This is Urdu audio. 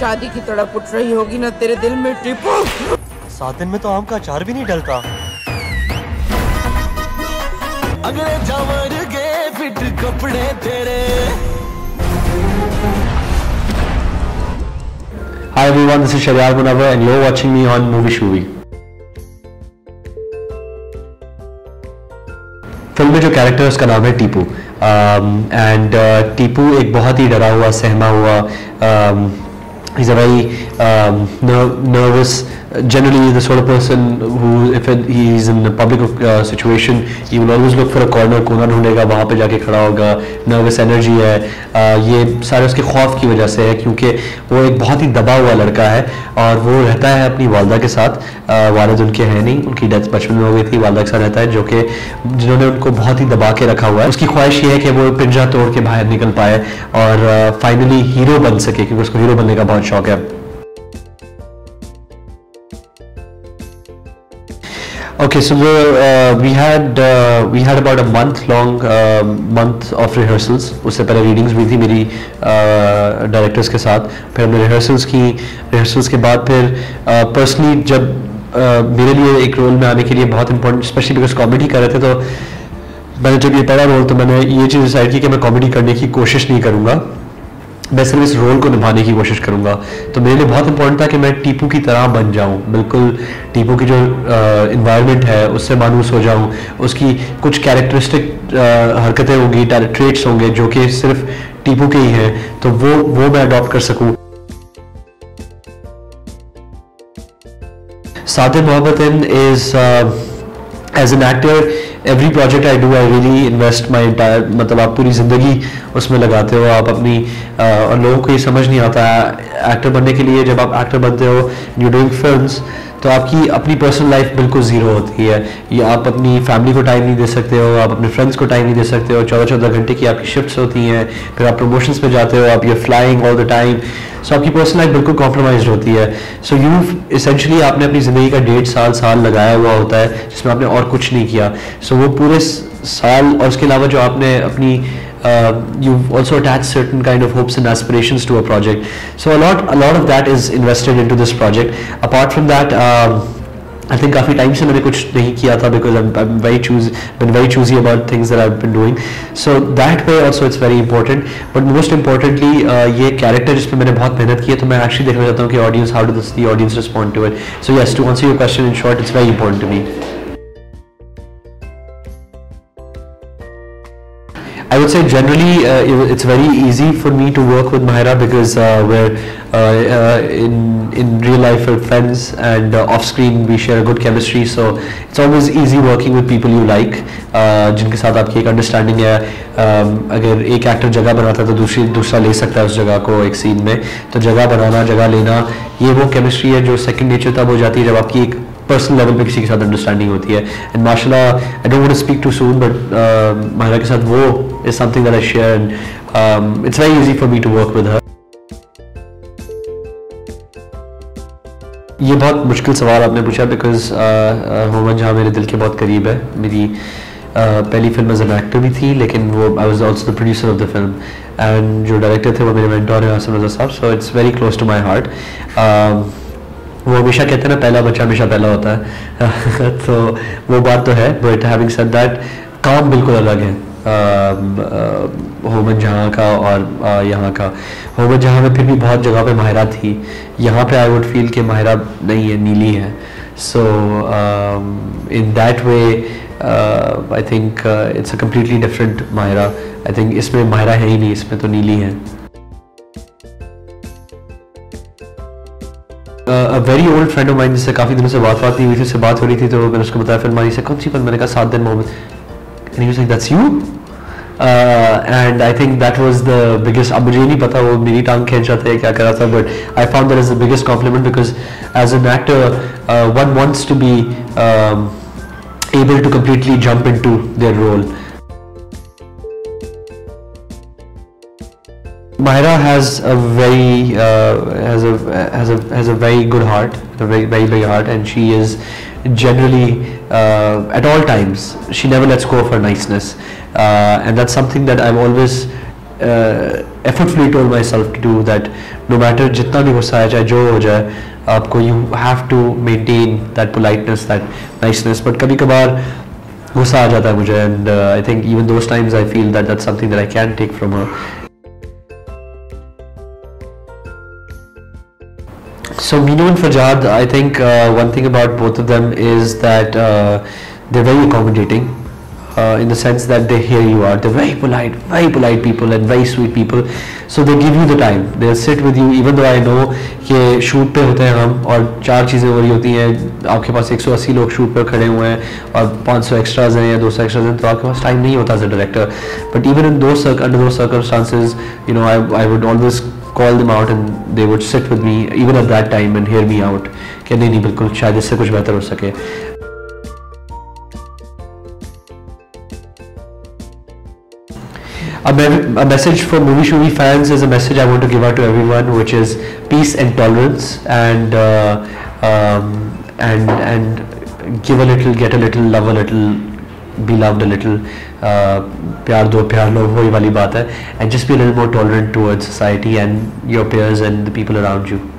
شادی کی تڑپ اٹھ رہی ہوگی نہ تیرے دل میں ٹپو سات دن میں تو آم کا اچار بھی نہیں ڈلتا اگلے جاور گے فٹ کپڑے تیرے Hi everyone, this is Shariyar Munawar and you're watching me on Movie Shoovi. فلم میں جو کیریکٹر اس کا نام ہے ٹیپو اینڈ ٹیپو ایک بہت ہی ڈرا ہوا سہما ہوا He's a very um, ner nervous. Uh, generally, the sort of person who, if it, he's in nervous generally person he public situation پھر اے کارنر کونر ڈھونڈے گا وہاں پہ جا کے کھڑا ہوگا نروس انرجی ہے یہ سارے اس کے خوف کی وجہ سے ہے کیونکہ وہ ایک بہت ہی دبا ہوا لڑکا ہے اور وہ رہتا ہے اپنی والدہ کے ساتھ والد ان کے ہیں نہیں ان کی ڈیتھ بچپن میں ہو گئی تھی والدہ کے ساتھ رہتا ہے جو کہ جنہوں نے ان کو بہت ہی دبا کے رکھا ہوا ہے اس کی خواہش یہ ہے کہ وہ پنجا توڑ کے باہر نکل پائے اور فائنلی ہیرو بن سکے کیونکہ اس کو ہیرو بننے کا بہت شوق ہے okay so we had we had about a month long month of rehearsals اس سے پہلے ریڈنگس بھی تھیں میری ڈائریکٹرس uh, کے ساتھ پھر ہم نے ریہرسلس کیں ریہرسلس کے بعد پھر پرسنلی uh, جب uh, میرے لیے ایک رول میں آنے کے لیے بہت امپورٹنٹ اسپیشلی بکاز کامیڈی کر رہے تھے تو میں نے جب یہ پہلا رول تو میں نے یہ چیز ڈیسائڈ کی کہ میں کامیڈی کرنے کی کوشش نہیں کروں گا میں صرف اس رول کو نبھانے کی کوشش کروں گا تو میرے لیے بہت امپورٹنٹ تھا کہ میں ٹیپو کی طرح بن جاؤں بالکل ٹیپو کی جو انوائرمنٹ ہے اس سے مانوس ہو جاؤں اس کی کچھ کیریکٹرسٹک حرکتیں ہوں گی ٹریٹس ہوں گے جو کہ صرف ٹیپو کے ہی ہیں تو وہ وہ میں اڈاپٹ کر سکوں ساتح محبت is as an actor every project I do I really invest my entire مطلب آپ پوری زندگی اس میں لگاتے ہو آپ اپنی اور لوگوں کو یہ سمجھ نہیں آتا ہے ایکٹر بننے کے لیے جب آپ ایکٹر بنتے ہو یو ڈوئنگ فلمس تو آپ کی اپنی پرسنل لائف بالکل زیرو ہوتی ہے یا آپ اپنی فیملی کو ٹائم نہیں دے سکتے ہو آپ اپنے فرینڈس کو ٹائم نہیں دے سکتے ہو چودہ چودہ گھنٹے کی آپ کی شفٹس ہوتی ہیں پھر آپ پروموشنس پہ جاتے ہو آپ یا flying all the time so آپ کی پرسن لائف بالکل کمپرومائزڈ ہوتی ہے سو یو اسینشلی آپ نے اپنی زندگی کا ڈیڑھ سال سال لگایا ہوا ہوتا ہے جس میں آپ نے اور کچھ نہیں کیا سو وہ پورے سال اور اس کے علاوہ جو آپ نے اپنی you also attach certain kind of hopes and project apart from that I think کافی ٹائم سے میں نے کچھ نہیں کیا تھا because very choose been why choosy about things I been doing so that way also it's very important but most importantly یہ کیریکٹر جس پہ میں نے بہت محنت کی ہے تو میں ایکچولی دیکھنا چاہتا ہوں کہ audience how do the audience respond to it so yes to answer your question in short it's very important to me I would say generally uh, it's very easy for I would say generally it's uh, uh, for in to work with ماہر in real off screen we share a good chemistry so it's always easy working with people you like جن کے ساتھ آپ کی ایک انڈرسٹینڈنگ ہے اگر ایک ایکٹر جگہ بناتا ہے تو دوسری دوسرا لے سکتا ہے اس جگہ کو ایک سین میں تو جگہ بنانا جگہ لینا یہ وہ کیمسٹری ہے جو سیکنڈ نیچر تب ہو جاتی ہے جب آپ کی ایک پرسنل لیول پہ کسی کے ساتھ انڈرسٹینڈنگ ہوتی ہے اینڈ ماشاء اللہ I don't want speak too soon but Mahira کے ساتھ وہ is something that I share and it's very easy for me to work with her یہ بہت مشکل سوال آپ نے پوچھا بیکاز ہومن جہاں میرے دل کے بہت قریب ہے میری پہلی فلم ایز این ایکٹر بھی تھی لیکن وہ I was also the producer of the film and جو ڈائریکٹر تھے وہ میرے مینٹور ہیں Hasan Raza Sahab so it's very close to my heart وہ ہمیشہ کہتے ہیں نا پہلا بچہ ہمیشہ پہلا ہوتا ہے تو وہ بات تو ہے بٹ ہیونگ سیٹ دیٹ کام بالکل الگ ہے ہومن جہاں کا اور یہاں کا ہومن جہاں میں پھر بھی بہت جگہ پہ ماہرہ تھی یہاں پہ آئی ووڈ فیل کہ ماہرہ نہیں ہے نیلی ہے so in that way I think it's a completely different Mahira I think اس میں ماہرہ ہے ہی نہیں اس میں تو نیلی ہے very old friend of mine جس سے کافی دنوں سے بات بات ہی ہوئی تھی اس سے بات ہو رہی تھی تو میں نے اس کو بتایا پھر مائی سے کون سی پھر میں نے کہا سات دن Muhammad that's you and I think that was the biggest اب مجھے نہیں پتا وہ میری ٹانگ کھیل جاتا ہے کیا کرا تھا but I found that is the biggest compliment because as an actor one wants to to to be able completely jump in their role Myra has a very uh, has a has a has a very good heart, a very very big heart, and she is generally uh, at all times she never lets go of her niceness, uh, and that's something that I've always uh, effortfully told myself to do. That no matter jitna bhi gussa hai, jo ho jaye, aapko you have to maintain that politeness, that niceness. But kabi kabar गुस्सा आ I think even those times I feel that that's something that I can something that I can so Mino and Fajad, I think uh, one thing about both of them is that uh, they're very accommodating uh, in the sense that they hear you Are They're very polite, very polite people and very sweet people. So they give you the time. They'll sit with you even though I know that shoot pe hote or aur char cheeze ho rahi hoti hain aapke paas 180 log shoot pe khade hue hain aur 500 extras hain ya 200 extras hain to aapke paas time nahi hota as director but even in those under those circumstances you know I would always Call them out, and they would sit with me even at that time and hear me out. कि नहीं नहीं बिल्कुल शायद इससे कुछ बेहतर हो सके A, message for movie Shuvi fans is a message I want to give out to everyone, which is peace and tolerance, and uh, um, and and give a little, get a little, love a little, be loved the little پیار دو پیار لو وہی والی بات ہے and just be little more tolerant toward society and your peers and the people around you